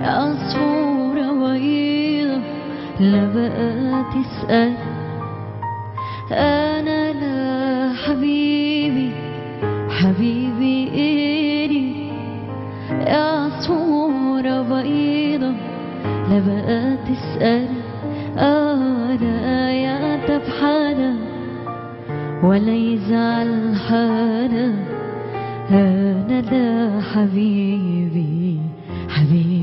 عصفورة بيضة لا بقى تسأل أنا لا حبيبي حبيبي يا عصفورة بيضة لا بقى تسأل أنا يا تب حدا ولا يزعل حدا أنا لا حبيبي حبيبي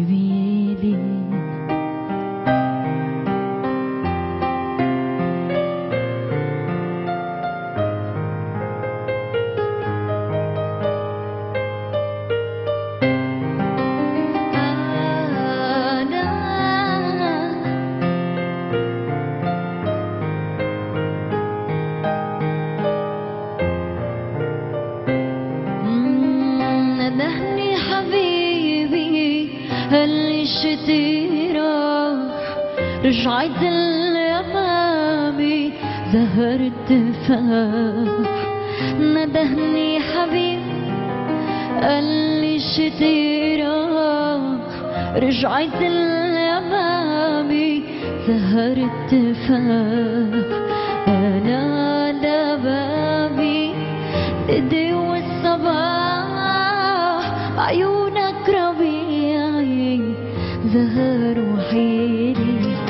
اللي شتي راح رجعت اليمامي زهر التفاح ندهني حبيبي اللي شتي راح رجعت اليمامي زهر التفاح أنا لبابي ايدي زهر وحيلي